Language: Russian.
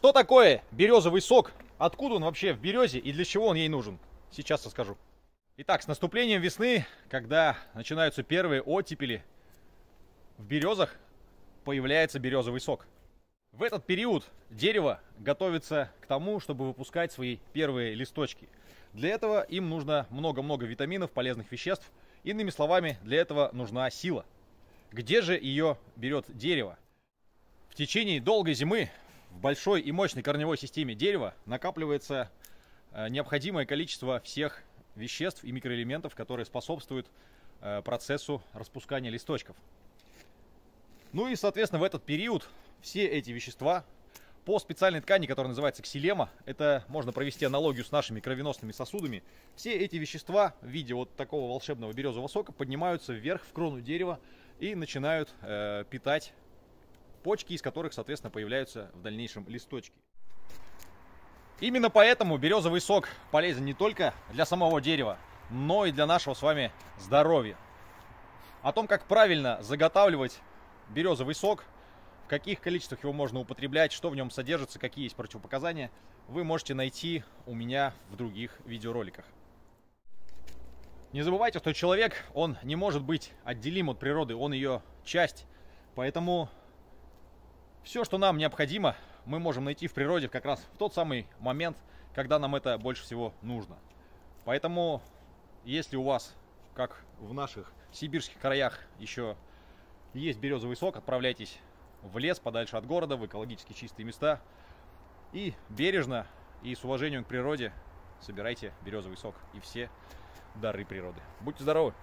Что такое березовый сок? Откуда он вообще в березе и для чего он ей нужен? Сейчас расскажу. Итак, с наступлением весны, когда начинаются первые оттепели, в березах появляется березовый сок. В этот период дерево готовится к тому, чтобы выпускать свои первые листочки. Для этого им нужно много-много витаминов, полезных веществ. Иными словами, для этого нужна сила. Где же ее берет дерево? В течение долгой зимы в большой и мощной корневой системе дерева накапливается э, необходимое количество всех веществ и микроэлементов, которые способствуют э, процессу распускания листочков. Ну и, соответственно, в этот период все эти вещества по специальной ткани, которая называется ксилема, это можно провести аналогию с нашими кровеносными сосудами, все эти вещества в виде вот такого волшебного березового сока поднимаются вверх в крону дерева и начинают э, питать почки, из которых, соответственно, появляются в дальнейшем листочки. Именно поэтому березовый сок полезен не только для самого дерева, но и для нашего с вами здоровья. О том, как правильно заготавливать березовый сок, в каких количествах его можно употреблять, что в нем содержится, какие есть противопоказания, вы можете найти у меня в других видеороликах. Не забывайте, что человек, он не может быть отделим от природы, он ее часть. Поэтому все, что нам необходимо, мы можем найти в природе как раз в тот самый момент, когда нам это больше всего нужно. Поэтому, если у вас, как в наших сибирских краях, еще есть березовый сок, отправляйтесь в лес, подальше от города, в экологически чистые места. И бережно и с уважением к природе собирайте березовый сок и все дары природы. Будьте здоровы!